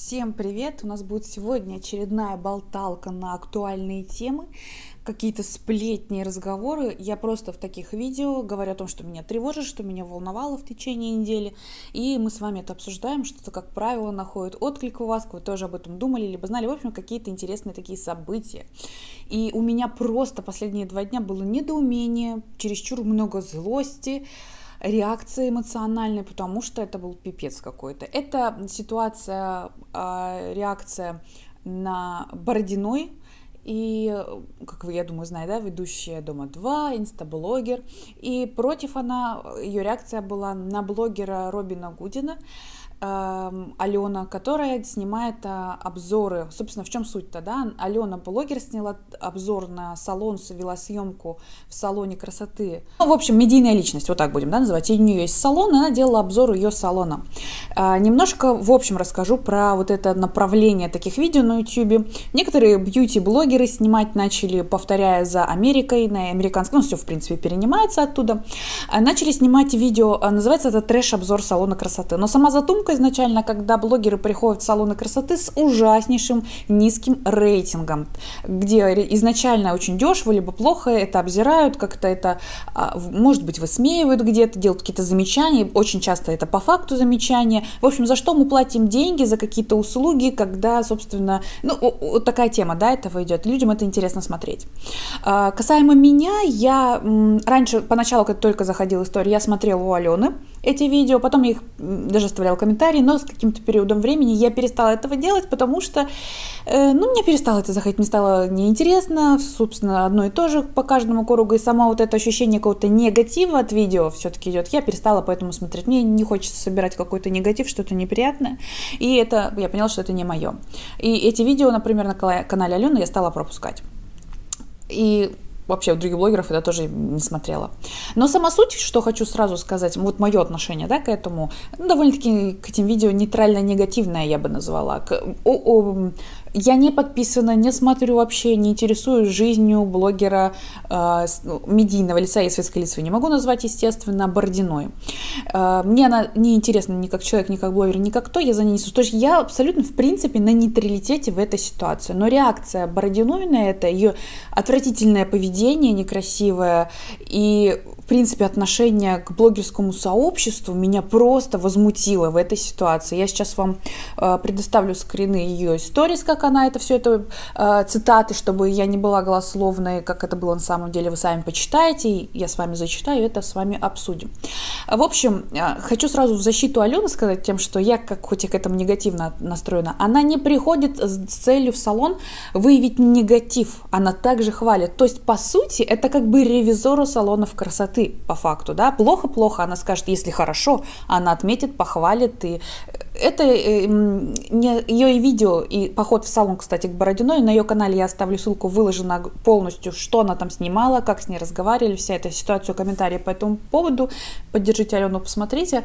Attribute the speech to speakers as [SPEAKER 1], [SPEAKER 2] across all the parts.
[SPEAKER 1] Всем привет! У нас будет сегодня очередная болталка на актуальные темы, какие-то сплетни, разговоры. Я просто в таких видео говорю о том, что меня тревожит, что меня волновало в течение недели. И мы с вами это обсуждаем, что-то, как правило, находит отклик у вас, вы тоже об этом думали, либо знали. В общем, какие-то интересные такие события. И у меня просто последние два дня было недоумение, чересчур много злости, реакции эмоциональной, потому что это был пипец какой-то. Это ситуация, а, реакция на Бородиной, и, как вы, я думаю, знаете, да, ведущая «Дома-2», инстаблогер. И против она, ее реакция была на блогера Робина Гудина, Алена, которая снимает а, обзоры. Собственно, в чем суть-то, да? Алена блогер сняла обзор на салон, вела съемку в салоне красоты. Ну, в общем, медийная личность, вот так будем, да, называть. И у нее есть салон, и она делала обзор ее салона. А, немножко, в общем, расскажу про вот это направление таких видео на YouTube. Некоторые бьюти-блогеры снимать начали, повторяя за Америкой, на американском, ну, все, в принципе, перенимается оттуда. А, начали снимать видео, называется это трэш-обзор салона красоты. Но сама задумка изначально, когда блогеры приходят в салоны красоты с ужаснейшим низким рейтингом, где изначально очень дешево, либо плохо это обзирают, как-то это, а, может быть, высмеивают где-то, делают какие-то замечания, очень часто это по факту замечания. В общем, за что мы платим деньги, за какие-то услуги, когда, собственно, ну, вот такая тема, да, этого идет. Людям это интересно смотреть. А, касаемо меня, я раньше, поначалу, когда только заходила история, я смотрела у Алены эти видео, потом я их даже оставляла комментарии, но с каким-то периодом времени я перестала этого делать, потому что, э, ну, мне перестало это заходить, мне стало неинтересно, собственно, одно и то же по каждому кругу, и сама вот это ощущение какого-то негатива от видео все-таки идет, я перестала поэтому смотреть. Мне не хочется собирать какой-то негатив, что-то неприятное, и это, я поняла, что это не мое. И эти видео, например, на канале Алены я стала пропускать. И вообще у других блогеров это тоже не смотрела. Но сама суть, что хочу сразу сказать, вот мое отношение да, к этому, ну, довольно-таки к этим видео нейтрально-негативное я бы назвала. К, о, о, я не подписана, не смотрю вообще, не интересуюсь жизнью блогера э, медийного лица и светской лица. Не могу назвать, естественно, Бородиной. Э, мне она не интересна ни как человек, ни как блогер, ни как кто, я за ней несу. То есть я абсолютно, в принципе, на нейтралитете в этой ситуации. Но реакция Бородиной на это, ее отвратительное поведение некрасивое и принципе, отношение к блогерскому сообществу меня просто возмутило в этой ситуации. Я сейчас вам э, предоставлю скрины ее истории, как она это все это, э, цитаты, чтобы я не была голословной, как это было на самом деле, вы сами почитаете, я с вами зачитаю, это с вами обсудим. В общем, э, хочу сразу в защиту Алены сказать тем, что я, как хоть и к этому негативно настроена, она не приходит с целью в салон выявить негатив, она также хвалит. То есть, по сути, это как бы ревизору салонов красоты ты по факту, да, плохо-плохо, она скажет, если хорошо, она отметит, похвалит, и это э, не, ее и видео, и поход в салон, кстати, к Бородиной, на ее канале я оставлю ссылку, выложена полностью, что она там снимала, как с ней разговаривали, вся эта ситуация, комментарии по этому поводу, поддержите Алену, посмотрите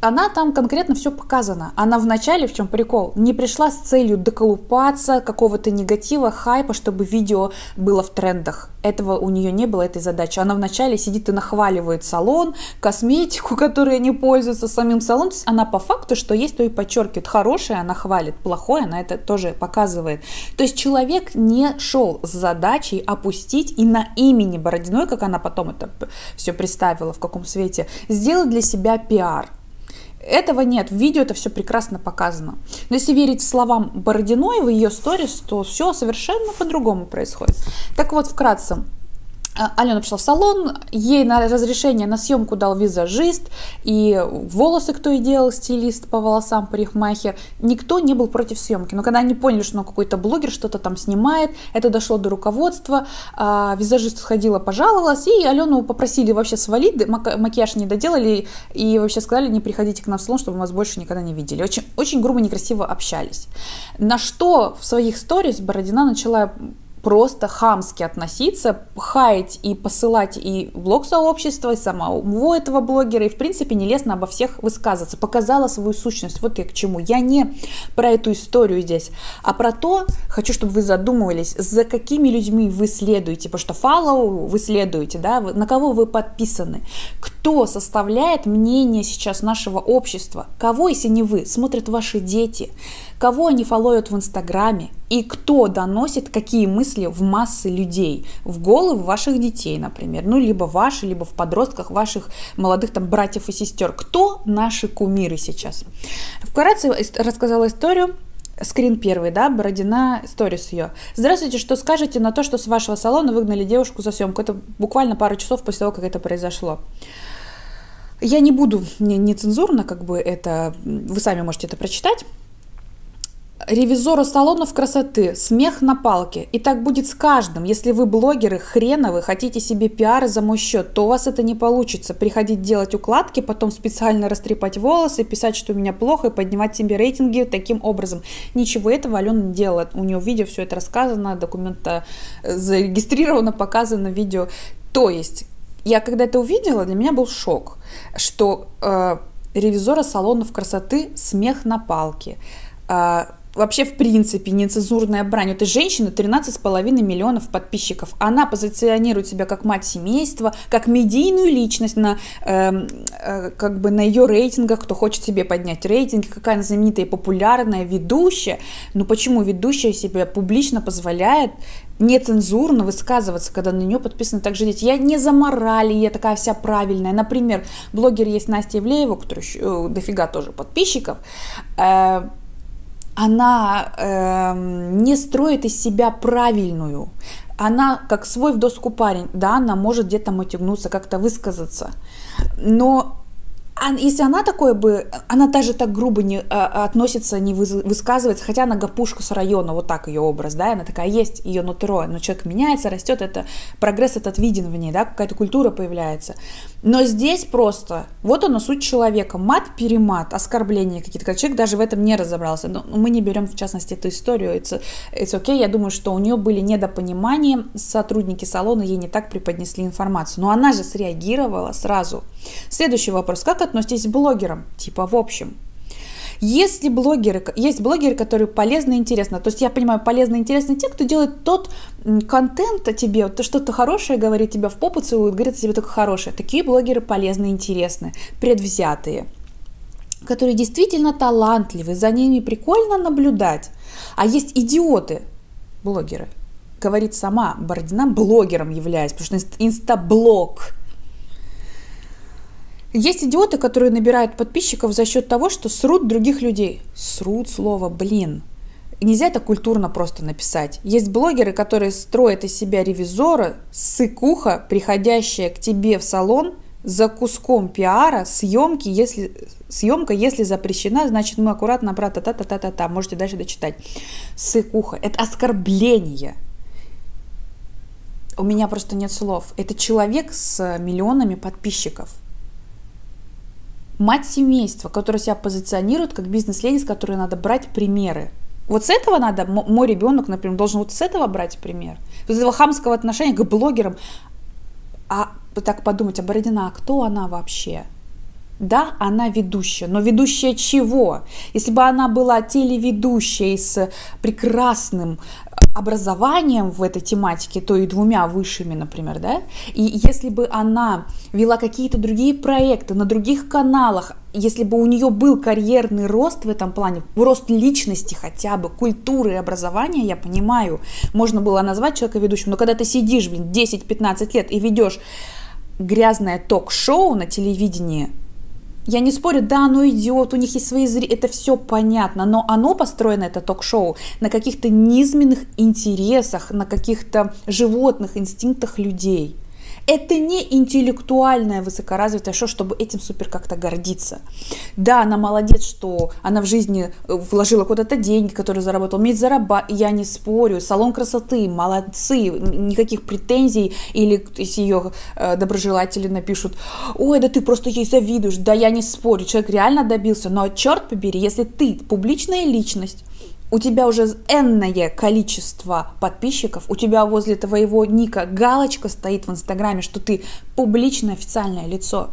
[SPEAKER 1] она там конкретно все показано. Она в начале, в чем прикол, не пришла с целью доколупаться, какого-то негатива, хайпа, чтобы видео было в трендах. Этого у нее не было, этой задачи. Она вначале сидит и нахваливает салон, косметику, которой они пользуются, самим салоном. То есть она по факту, что есть, то и подчеркивает. Хорошее она хвалит, плохое она это тоже показывает. То есть человек не шел с задачей опустить и на имени Бородиной, как она потом это все представила, в каком свете, сделать для себя пиар. Этого нет, в видео это все прекрасно показано. Но если верить словам Бородиной в ее сторис, то все совершенно по-другому происходит. Так вот, вкратце, Алена пришла в салон, ей на разрешение на съемку дал визажист, и волосы кто и делал, стилист по волосам, парикмахер. Никто не был против съемки. Но когда они поняли, что ну, какой-то блогер что-то там снимает, это дошло до руководства, а, визажист сходила, пожаловалась, и Алену попросили вообще свалить, макияж не доделали, и вообще сказали, не приходите к нам в салон, чтобы мы вас больше никогда не видели. Очень, очень грубо, некрасиво общались. На что в своих сторис Бородина начала просто хамски относиться, хаять и посылать и блог сообщества, и самого этого блогера, и в принципе нелестно обо всех высказываться. Показала свою сущность. Вот я к чему. Я не про эту историю здесь, а про то, хочу, чтобы вы задумывались, за какими людьми вы следуете, потому что follow вы следуете, да, на кого вы подписаны, кто составляет мнение сейчас нашего общества, кого, если не вы, смотрят ваши дети, кого они фолловят в Инстаграме и кто доносит какие мысли в массы людей, в головы ваших детей, например, ну, либо ваши, либо в подростках ваших молодых там братьев и сестер. Кто наши кумиры сейчас? Вкратце рассказала историю, скрин первый, да, Бородина, сторис ее. Здравствуйте, что скажете на то, что с вашего салона выгнали девушку за съемку? Это буквально пару часов после того, как это произошло. Я не буду не, цензурно, как бы это, вы сами можете это прочитать. Ревизоры салонов красоты, смех на палке. И так будет с каждым. Если вы блогеры хреновы, хотите себе пиары за мой счет, то у вас это не получится. Приходить делать укладки, потом специально растрепать волосы, писать, что у меня плохо, и поднимать себе рейтинги таким образом. Ничего этого Алена не делает. У нее в видео все это рассказано, документа э, зарегистрировано, показано видео. То есть, я когда это увидела, для меня был шок, что э, ревизора салонов красоты смех на палке. Э, вообще в принципе нецензурная брань. У этой женщины 13,5 миллионов подписчиков. Она позиционирует себя как мать семейства, как медийную личность на, э, э, как бы на ее рейтингах, кто хочет себе поднять рейтинг, какая она знаменитая и популярная ведущая. Но почему ведущая себе публично позволяет нецензурно высказываться, когда на нее подписаны также дети. Я не за мораль, я такая вся правильная. Например, блогер есть Настя Ивлеева, у которой э, дофига тоже подписчиков. Э, она э, не строит из себя правильную. Она как свой в доску парень, да, она может где-то мотягнуться, как-то высказаться. Но если она такое бы, она даже так грубо не а, относится, не высказывается, хотя она гопушка с района, вот так ее образ, да, она такая есть, ее нутро, но человек меняется, растет, это прогресс этот виден в ней, да, какая-то культура появляется. Но здесь просто, вот оно суть человека, мат-перемат, оскорбления какие-то, когда человек даже в этом не разобрался. Но мы не берем, в частности, эту историю, it's, it's okay, я думаю, что у нее были недопонимания, сотрудники салона ей не так преподнесли информацию, но она же среагировала сразу. Следующий вопрос, как относитесь к блогерам, типа в общем? Если блогеры, есть блогеры, которые полезны и интересны, то есть я понимаю, полезно и интересно те, кто делает тот контент о тебе, вот что-то хорошее говорит тебя в попу целует, говорит о тебе только хорошее. Такие блогеры полезны и интересны, предвзятые которые действительно талантливы, за ними прикольно наблюдать. А есть идиоты, блогеры, говорит сама Бородина, блогером являясь, потому что инстаблог есть идиоты, которые набирают подписчиков за счет того, что срут других людей. Срут слово, блин. Нельзя это культурно просто написать. Есть блогеры, которые строят из себя ревизора, сыкуха, приходящая к тебе в салон за куском пиара, съемки, если съемка, если запрещена, значит мы аккуратно, брат, та-та-та-та-та, можете дальше дочитать. Сыкуха, это оскорбление. У меня просто нет слов. Это человек с миллионами подписчиков мать семейства, которая себя позиционирует как бизнес-леди, с которой надо брать примеры. Вот с этого надо, мой ребенок, например, должен вот с этого брать пример. Вот этого хамского отношения к блогерам. А так подумать, а Бородина, а кто она вообще? Да, она ведущая, но ведущая чего? Если бы она была телеведущей с прекрасным образованием в этой тематике, то и двумя высшими, например, да, и если бы она вела какие-то другие проекты на других каналах, если бы у нее был карьерный рост в этом плане, рост личности хотя бы, культуры и образования, я понимаю, можно было назвать человека ведущим, но когда ты сидишь, блин, 10-15 лет и ведешь грязное ток-шоу на телевидении, я не спорю, да, оно идет, у них есть свои зрители, это все понятно, но оно построено, это ток-шоу, на каких-то низменных интересах, на каких-то животных инстинктах людей. Это не интеллектуальное высокоразвитое шоу, чтобы этим супер как-то гордиться. Да, она молодец, что она в жизни э, вложила куда-то деньги, которые заработала, умеет зарабатывать, я не спорю. Салон красоты, молодцы, никаких претензий. Или если ее э, доброжелатели напишут, ой, да ты просто ей завидуешь. Да я не спорю, человек реально добился. Но черт побери, если ты публичная личность, у тебя уже энное количество подписчиков, у тебя возле твоего ника галочка стоит в Инстаграме, что ты публичное официальное лицо.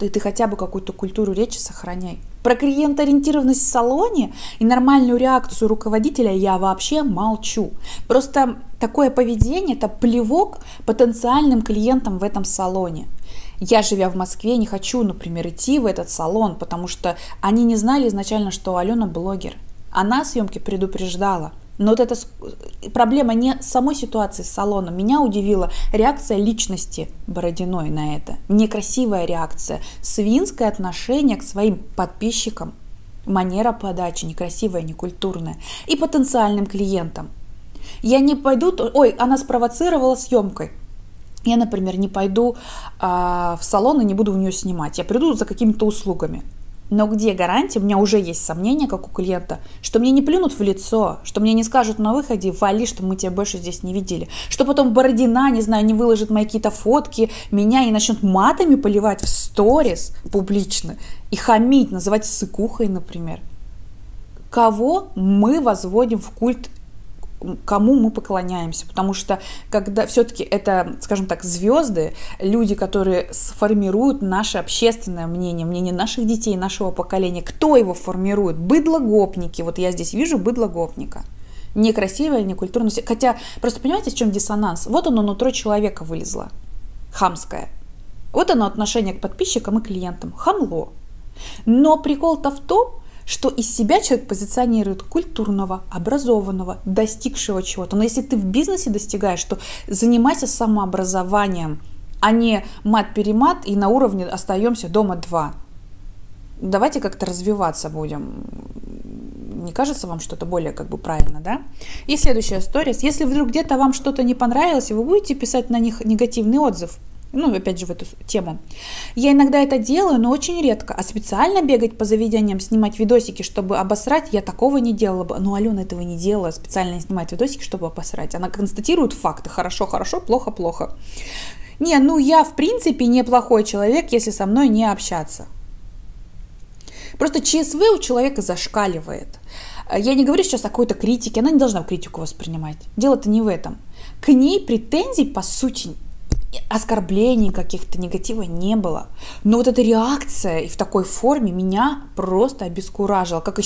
[SPEAKER 1] Да ты хотя бы какую-то культуру речи сохраняй. Про клиент-ориентированность в салоне и нормальную реакцию руководителя я вообще молчу. Просто такое поведение – это плевок потенциальным клиентам в этом салоне. Я, живя в Москве, не хочу, например, идти в этот салон, потому что они не знали изначально, что Алена блогер. Она съемки предупреждала. Но вот эта проблема не самой ситуации с салоном. Меня удивила реакция личности Бородиной на это. Некрасивая реакция. Свинское отношение к своим подписчикам. Манера подачи некрасивая, некультурная. И потенциальным клиентам. Я не пойду... Ой, она спровоцировала съемкой. Я, например, не пойду а, в салон и не буду у нее снимать. Я приду за какими-то услугами. Но где гарантия, у меня уже есть сомнения, как у клиента, что мне не плюнут в лицо, что мне не скажут на выходе, вали, что мы тебя больше здесь не видели, что потом Бородина, не знаю, не выложит мои какие-то фотки, меня и начнет матами поливать в сторис публично и хамить, называть сыкухой, например. Кого мы возводим в культ кому мы поклоняемся, потому что когда все-таки это, скажем так, звезды, люди, которые сформируют наше общественное мнение, мнение наших детей, нашего поколения, кто его формирует? Быдлогопники, вот я здесь вижу быдлогопника некрасивая, некультурная. Хотя, просто понимаете, в чем диссонанс? Вот оно нутро человека вылезло, хамское. Вот оно отношение к подписчикам и клиентам, хамло. Но прикол-то в том, что из себя человек позиционирует культурного, образованного, достигшего чего-то. Но если ты в бизнесе достигаешь, то занимайся самообразованием, а не мат-перемат и на уровне остаемся дома два. Давайте как-то развиваться будем. Не кажется вам что-то более как бы правильно, да? И следующая история. Если вдруг где-то вам что-то не понравилось, вы будете писать на них негативный отзыв, ну, опять же, в эту тему. Я иногда это делаю, но очень редко. А специально бегать по заведениям, снимать видосики, чтобы обосрать, я такого не делала бы. Ну, Алена этого не делала, специально снимает видосики, чтобы обосрать. Она констатирует факты. Хорошо, хорошо, плохо, плохо. Не, ну я в принципе неплохой человек, если со мной не общаться. Просто ЧСВ у человека зашкаливает. Я не говорю сейчас о какой-то критике, она не должна критику воспринимать. Дело-то не в этом. К ней претензий, по сути, оскорблений каких-то, негатива не было. Но вот эта реакция и в такой форме меня просто обескуражила. Как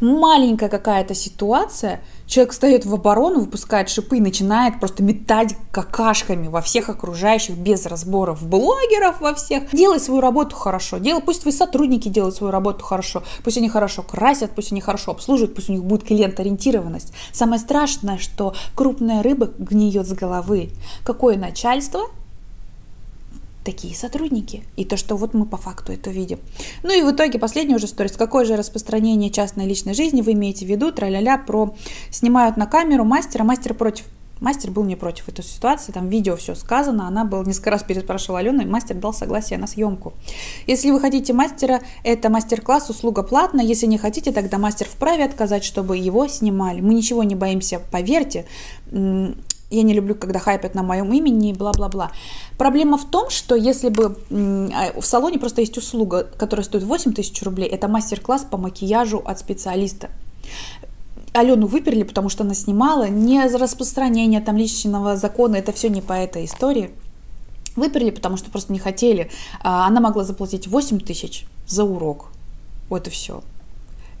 [SPEAKER 1] маленькая какая-то ситуация, человек встает в оборону, выпускает шипы и начинает просто метать какашками во всех окружающих без разборов. Блогеров во всех. Делай свою работу хорошо. Делай, пусть твои сотрудники делают свою работу хорошо. Пусть они хорошо красят, пусть они хорошо обслуживают, пусть у них будет клиент-ориентированность. Самое страшное, что крупная рыба гниет с головы. Какое начальство такие сотрудники. И то, что вот мы по факту это видим. Ну и в итоге последний уже сторис. Какое же распространение частной личной жизни вы имеете в виду? Тра-ля-ля про снимают на камеру мастера, мастер против. Мастер был не против этой ситуации, там видео все сказано, она была несколько раз переспрашивала Алену, и мастер дал согласие на съемку. Если вы хотите мастера, это мастер-класс, услуга платная, если не хотите, тогда мастер вправе отказать, чтобы его снимали. Мы ничего не боимся, поверьте, я не люблю, когда хайпят на моем имени бла-бла-бла. Проблема в том, что если бы в салоне просто есть услуга, которая стоит 8 тысяч рублей, это мастер-класс по макияжу от специалиста. Алену выперли, потому что она снимала, не за распространение там личного закона, это все не по этой истории. Выперли, потому что просто не хотели. А, она могла заплатить 8 тысяч за урок. Вот и все.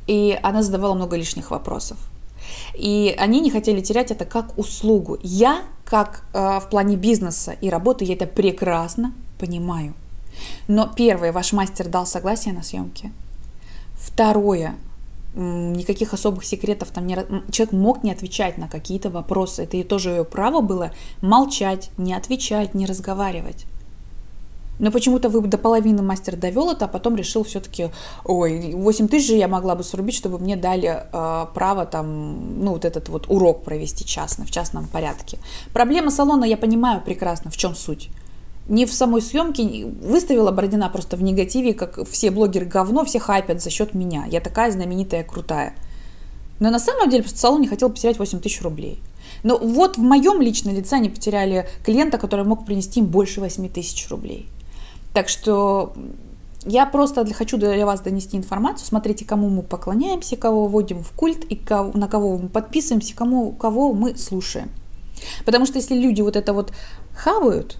[SPEAKER 1] И она задавала много лишних вопросов. И они не хотели терять это как услугу. Я, как э, в плане бизнеса и работы, я это прекрасно понимаю. Но первое, ваш мастер дал согласие на съемки. Второе, никаких особых секретов там не... Человек мог не отвечать на какие-то вопросы. Это и тоже ее право было молчать, не отвечать, не разговаривать. Но почему-то вы до половины мастер довел это, а потом решил все-таки, ой, 8 тысяч же я могла бы срубить, чтобы мне дали э, право там, ну, вот этот вот урок провести частно, в частном порядке. Проблема салона, я понимаю прекрасно, в чем суть. Не в самой съемке, выставила Бородина просто в негативе, как все блогеры говно, все хайпят за счет меня. Я такая знаменитая, крутая. Но на самом деле просто салон не хотел потерять 8 тысяч рублей. Но вот в моем личном лице они потеряли клиента, который мог принести им больше 8 тысяч рублей. Так что Я просто хочу для вас донести информацию. Смотрите, кому мы поклоняемся, кого вводим в культ и кого, на кого мы подписываемся, кому, кого мы слушаем. Потому что если люди вот это вот хавают,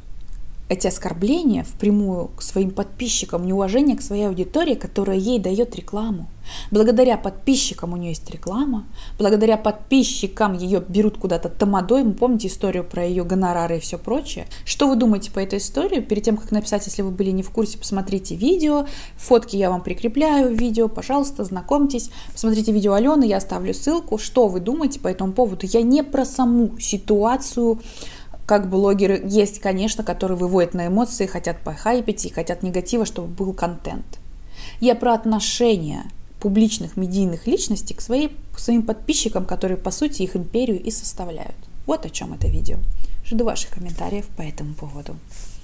[SPEAKER 1] эти оскорбления впрямую к своим подписчикам, неуважение к своей аудитории, которая ей дает рекламу. Благодаря подписчикам у нее есть реклама, благодаря подписчикам ее берут куда-то тамадой. Вы помните историю про ее гонорары и все прочее? Что вы думаете по этой истории? Перед тем, как написать, если вы были не в курсе, посмотрите видео. Фотки я вам прикрепляю в видео, пожалуйста, знакомьтесь. Посмотрите видео Алены, я оставлю ссылку. Что вы думаете по этому поводу? Я не про саму ситуацию, как блогеры есть, конечно, которые выводят на эмоции, хотят похайпить и хотят негатива, чтобы был контент. Я про отношения публичных медийных личностей к, своей, к своим подписчикам, которые, по сути, их империю и составляют. Вот о чем это видео. Жду ваших комментариев по этому поводу.